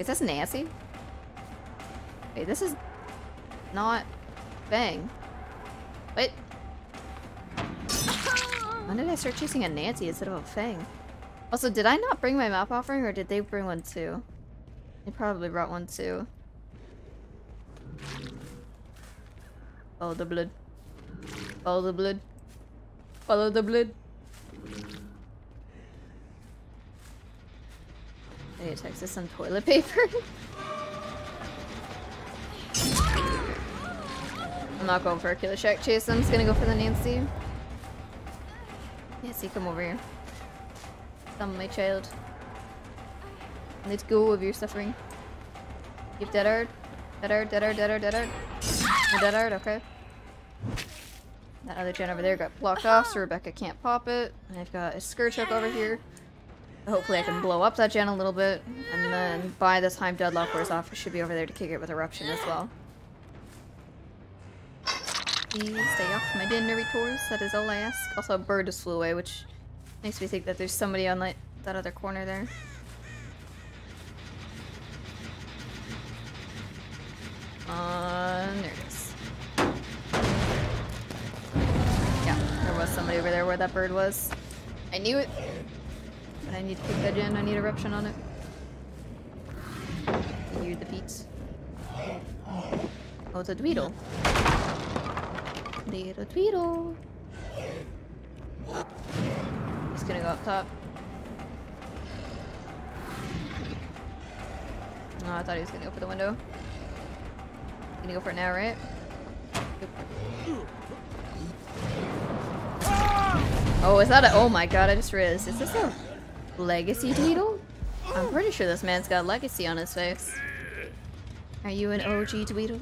Is this Nancy? Wait, this is not Bang. Wait. When did I start chasing a Nancy instead of a Fang? Also, did I not bring my map offering or did they bring one too? They probably brought one too. Follow the blood. Follow the blood. Follow the blood. I need to text us some toilet paper. I'm not going for a killer shack chase, I'm just gonna go for the Nancy. Nancy, come over here. Come, my child. Let go of your suffering. Give dead hard. Dead hard, dead hard, dead hard, dead hard. No dead hard, okay. That other gen over there got blocked off, so Rebecca can't pop it. I've got a Hook over here. Hopefully I can blow up that gen a little bit. And then by the time Deadlock wears off, I should be over there to kick it with Eruption as well. Please stay off my dinner tours, that is all I ask. Also, a bird just flew away, which makes me think that there's somebody on like, that other corner there. Uh, there it is. Yeah, there was somebody over there where that bird was. I knew it! I need to kick that in, I need eruption on it. I hear the beats. Oh, it's a Dweedle. Little Tweedle. He's gonna go up top. Oh, I thought he was gonna go for the window. Gonna go for it now, right? Oh, is that a- oh my god, I just realized. Is this a legacy Tweedle? I'm pretty sure this man's got legacy on his face. Are you an OG Tweedle?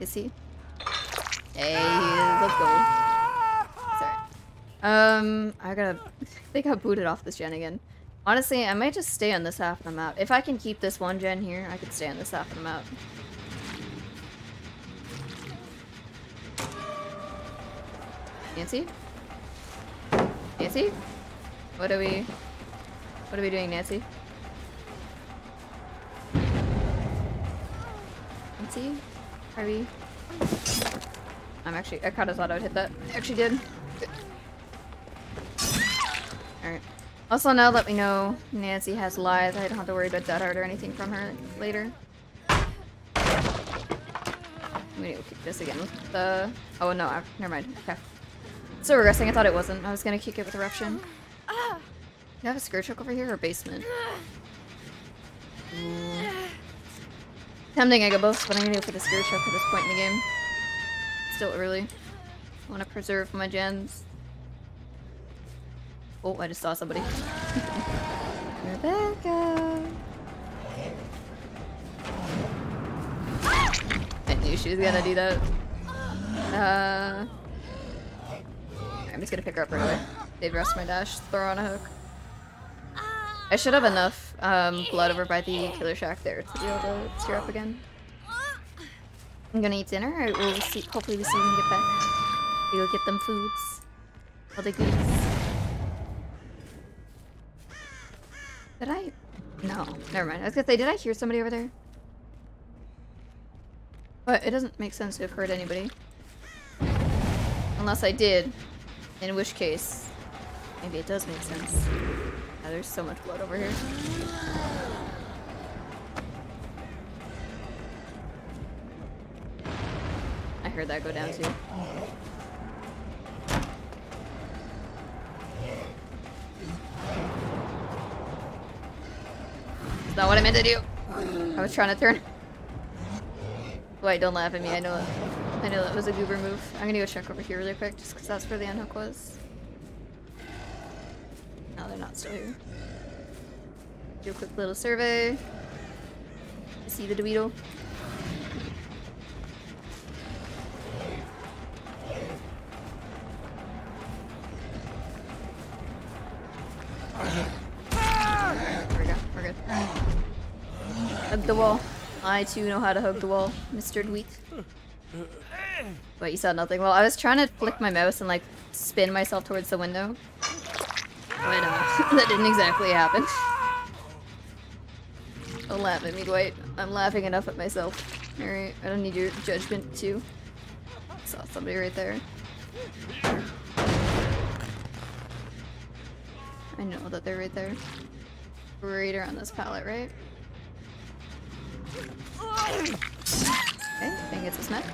Is he? Hey, let's go. Sorry. Um, I gotta. They got booted off this gen again. Honestly, I might just stay on this half of the map. If I can keep this one gen here, I could stay on this half of the map. Nancy? Nancy? What are we... What are we doing, Nancy? Nancy? Are we... I'm actually- I kinda thought I would hit that. I actually did. Alright. Also now let me know Nancy has lies. I don't have to worry about Dead Hard or anything from her later. I'm gonna go kick this again with the... Oh no, I... never mind. Okay. So regressing, I thought it wasn't. I was gonna kick it with Eruption. Do you have a Scourge Hook over here or basement? Ooh. Tempting I go both, but I'm gonna go for the Scourge Hook at this point in the game. Still early. I want to preserve my gens. Oh, I just saw somebody. Rebecca! I knew she was gonna do that. Uh, I'm just gonna pick her up right away. Dave rest my dash, throw on a hook. I should have enough um, blood over by the killer shack there to be able to steer up again. I'm gonna eat dinner. I will see. Hopefully, we see when we get back. We go get them foods. All the goodies. Did I? No. Never mind. I was gonna say, did I hear somebody over there? But it doesn't make sense to have heard anybody. Unless I did. In which case, maybe it does make sense. There's so much blood over here. I heard that go down too. Is that what I meant to do? I was trying to turn. Wait, don't laugh at me. I know that. I know that was a goober move. I'm gonna go check over here really quick, just because that's where the unhook was. No, they're not still here. Do a quick little survey. See the Dweedle. The wall. I too know how to hug the wall, Mr. Dweet. Wait, you saw nothing? Well, I was trying to flick my mouse and like spin myself towards the window. I know. Uh, that didn't exactly happen. Don't laugh at me, Dwight. I'm laughing enough at myself. Alright, I don't need your judgment too. Saw somebody right there. I know that they're right there. Right around this pallet, right? Okay, Fang gets a smack.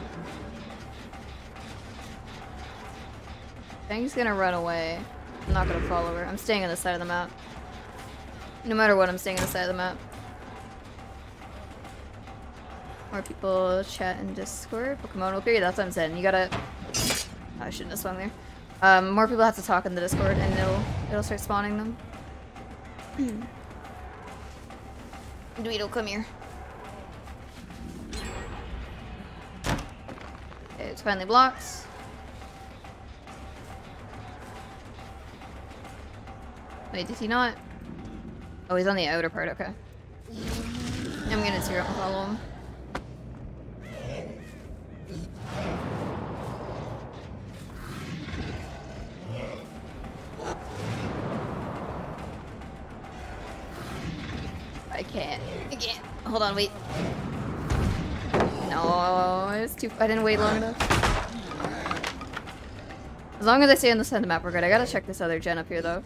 Fang's gonna run away. I'm not gonna follow her. I'm staying on the side of the map. No matter what, I'm staying on the side of the map. More people chat in Discord. Pokemon will period. That's what I'm saying. You gotta. I shouldn't have swung there. Um, more people have to talk in the Discord, and it'll it'll start spawning them. Dweedle, come here. It's finally blocks. Wait, did he not? Oh, he's on the outer part, okay. I'm gonna zero and follow him. I can't. I can't. Hold on, wait. No, it's too. I didn't wait long enough. As long as I stay on the the map, we're good. I gotta check this other gen up here, though.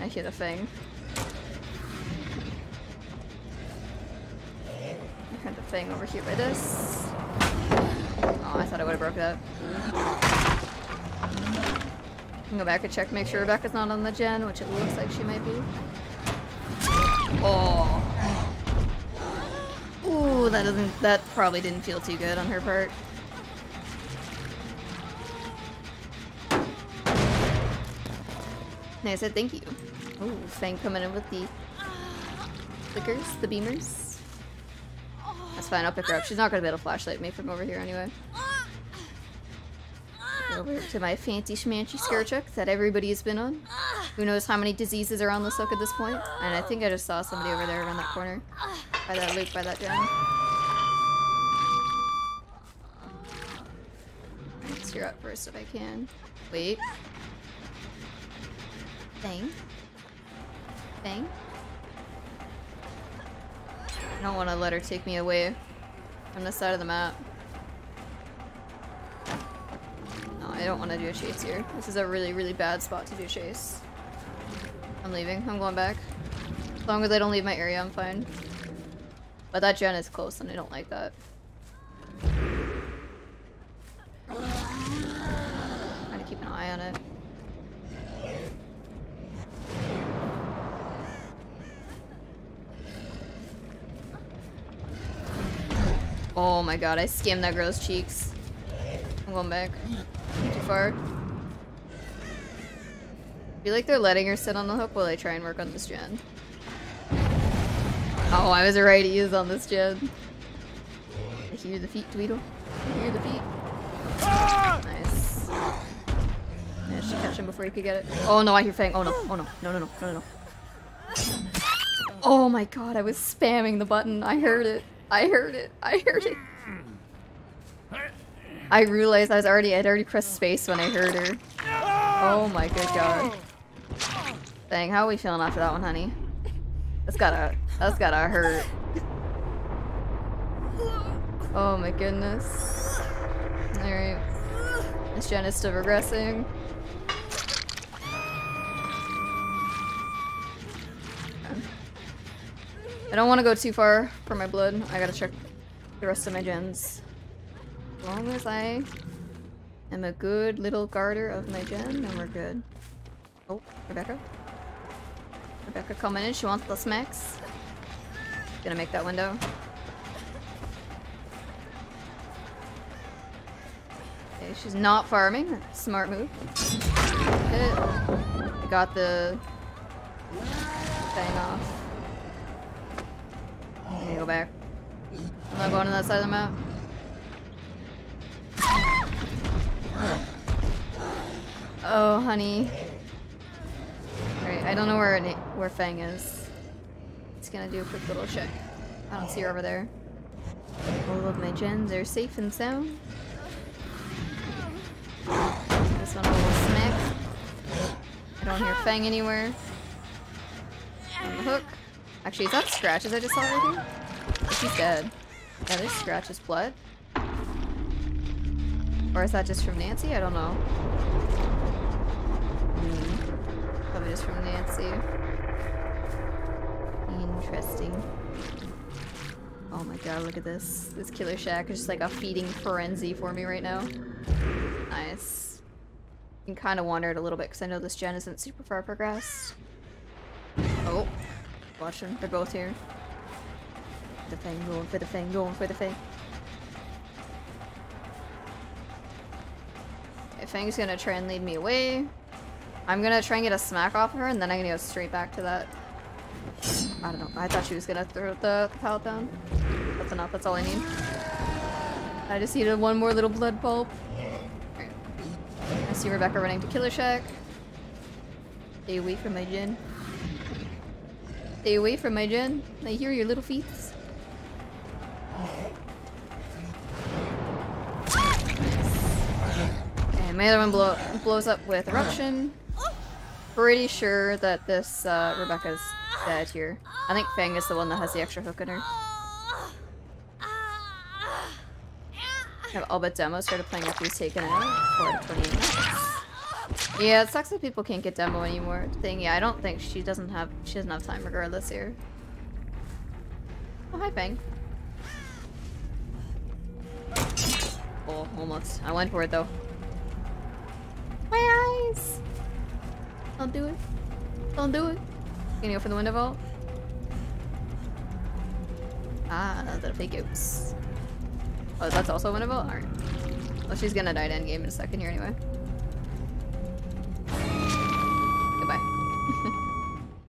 I hear the thing. I heard the thing over here by this. Oh, I thought I would have broke that. I can go back and check, make sure Rebecca's not on the gen, which it looks like she might be. Oh. Ooh, that doesn't, that probably didn't feel too good on her part. And I said thank you. Ooh, Fang coming in with the flickers, the beamers. That's fine, I'll pick her up. She's not gonna be able to flashlight me from over here anyway. Over to my fancy schmancy Scourge Hook that everybody has been on. Who knows how many diseases are on this hook at this point? And I think I just saw somebody over there around that corner. By that loop, by that gen. Let's up first if I can. Wait. Bang. Bang. I don't want to let her take me away from the side of the map. No, I don't want to do a chase here. This is a really, really bad spot to do chase. I'm leaving. I'm going back. As long as I don't leave my area, I'm fine. But that gen is close and I don't like that. Oh my god, I skimmed that girl's cheeks. I'm going back. Too far. I feel like they're letting her sit on the hook while I try and work on this gen. Oh, I was right, he is on this gen. I hear the feet, Tweedle. I hear the feet. Nice. Managed to catch him before he could get it. Oh no, I hear Fang. Oh no, oh no, no, no, no, no, no. Oh my god, I was spamming the button. I heard it. I heard it. I heard it. I realized I was already, I'd already pressed space when I heard her. Oh my good god. Dang, how are we feeling after that one, honey? That's gotta, that's gotta hurt. Oh my goodness. Alright. This gen is still regressing. I don't want to go too far for my blood. I gotta check the rest of my gens. As long as I am a good little guarder of my gen, then we're good. Oh, Rebecca. Rebecca coming in. She wants the smacks. Gonna make that window. Okay, she's not farming. Smart move. Hit. Got the thing off. I need to go back. I'm not going to that side of the map. Oh, honey. Alright, I don't know where where Fang is. Just gonna do a quick little check. I don't see her over there. All of my gens are safe and sound. This one will smack. I don't hear Fang anywhere. On the hook. Actually, is that Scratches I just saw right here? She's dead. Yeah, there's scratches blood. Or is that just from Nancy? I don't know. Hmm. Probably just from Nancy. Interesting. Oh my god, look at this. This killer shack is just like a feeding frenzy for me right now. Nice. I can kind of wander it a little bit because I know this gen isn't super far progressed. Watch them. They're both here. The thing, going for the thing, going for the thing. Okay, Fang's gonna try and lead me away. I'm gonna try and get a smack off of her, and then I'm gonna go straight back to that. I don't know. I thought she was gonna throw the, pallet down. That's enough. That's all I need. I just needed one more little blood pulp. Right. I see Rebecca running to Killer Shack. Stay away from my gen. Stay away from my gen. I hear your little feet. And my other one blow blows up with eruption. Pretty sure that this uh, Rebecca's dead here. I think Fang is the one that has the extra hook in her. Have all but demo started playing after he's taken out for 28 minutes. Yeah, it sucks that people can't get demo anymore. Thing, yeah, I don't think she doesn't have she doesn't have time regardless here. Oh hi Fang. Oh, almost. I went for it though. My eyes! Don't do it. Don't do it. Gonna go for the window vault? Ah, the fake oops. Oh, that's also a window vault? Alright. Well, she's gonna die to end game in a second here anyway.